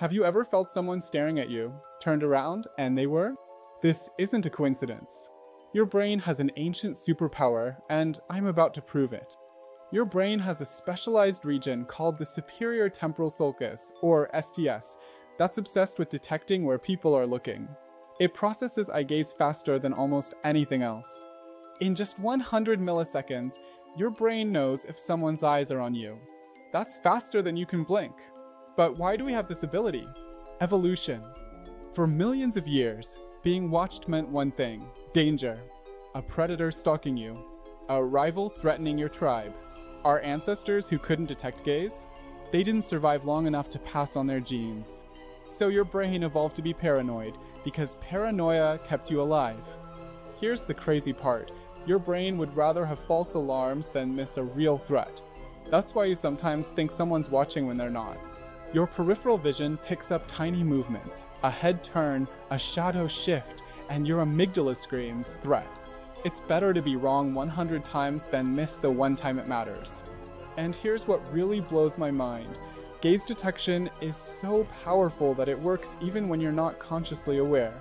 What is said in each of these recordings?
Have you ever felt someone staring at you, turned around, and they were? This isn't a coincidence. Your brain has an ancient superpower, and I'm about to prove it. Your brain has a specialized region called the superior temporal sulcus, or STS, that's obsessed with detecting where people are looking. It processes eye gaze faster than almost anything else. In just 100 milliseconds, your brain knows if someone's eyes are on you. That's faster than you can blink. But why do we have this ability? Evolution. For millions of years, being watched meant one thing danger. A predator stalking you. A rival threatening your tribe. Our ancestors who couldn't detect gaze? They didn't survive long enough to pass on their genes. So your brain evolved to be paranoid because paranoia kept you alive. Here's the crazy part your brain would rather have false alarms than miss a real threat. That's why you sometimes think someone's watching when they're not. Your peripheral vision picks up tiny movements, a head turn, a shadow shift, and your amygdala screams threat. It's better to be wrong 100 times than miss the one time it matters. And here's what really blows my mind gaze detection is so powerful that it works even when you're not consciously aware.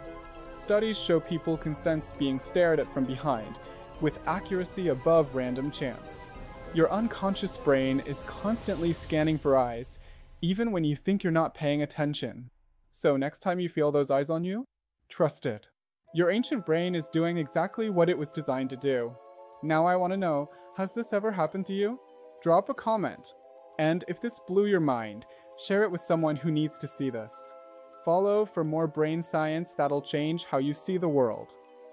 Studies show people can sense being stared at from behind, with accuracy above random chance. Your unconscious brain is constantly scanning for eyes, even when you think you're not paying attention. So, next time you feel those eyes on you, trust it. Your ancient brain is doing exactly what it was designed to do. Now, I want to know has this ever happened to you? Drop a comment. And if this blew your mind, share it with someone who needs to see this. Follow for more brain science that'll change how you see the world.